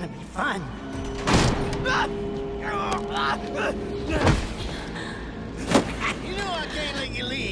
fun. You know I can't let you leave.